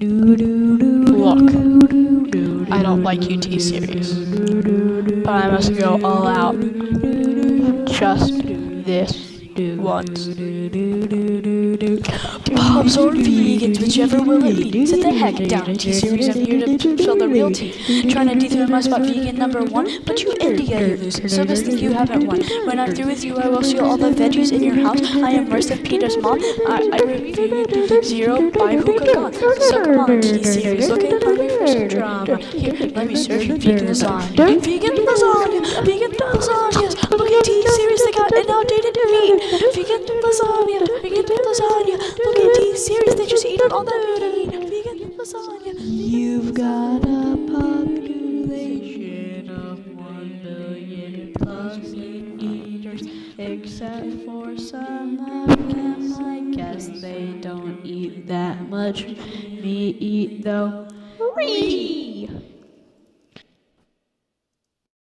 Look, I don't like UT series, but I must go all out. Just this once. Pubs or vegans, whichever will it be. Sit the heck down. T-Series, I'm here to show the real tea. Trying to dethrone my spot, vegan number one. But you India, you lose. So this think you haven't won. When I'm through with you, I will steal all the veggies in your house. I am worse than Peter's mom. I, I zero by hookah gone. So come on, T-Series, looking hungry for some drama. Here, let me serve you vegan lasagna. Vegan lasagna, vegan lasagna. Look at T-Series, they got an outdated meat. Vegan lasagna, vegan lasagna. Look at T-Series, they just eat all the meat. Vegan lasagna. You've got a population of one billion plus eaters, except for some of them. I guess they don't eat that much meat, eat though. Whee!